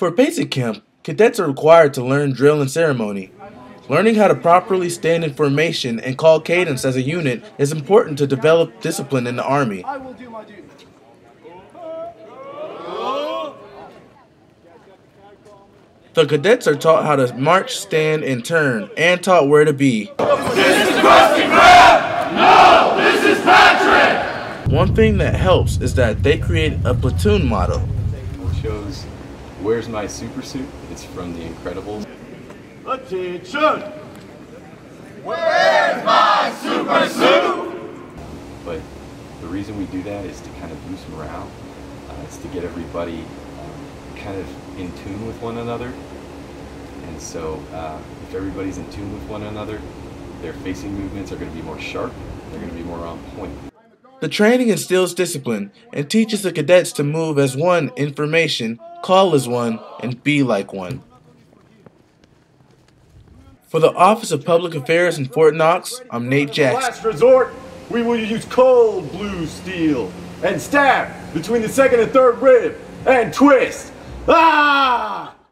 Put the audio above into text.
For basic camp, cadets are required to learn drill and ceremony. Learning how to properly stand in formation and call cadence as a unit is important to develop discipline in the Army. I will do my duty. The cadets are taught how to march, stand, and turn, and taught where to be. This is Krusty Krab! No, this is Patrick! One thing that helps is that they create a platoon model. shows Where's My Super Suit? It's from The Incredibles. Attention! Where's my super suit? But the reason we do that is to kind of boost morale. Uh, it's to get everybody um, kind of in tune with one another. And so uh, if everybody's in tune with one another, their facing movements are going to be more sharp, they're going to be more on point. The training instills discipline and teaches the cadets to move as one in formation, call as one, and be like one. For the Office of Public Affairs in Fort Knox, I'm Nate Jackson. Last resort, we will use cold blue steel and stab between the second and third rib and twist. Ah!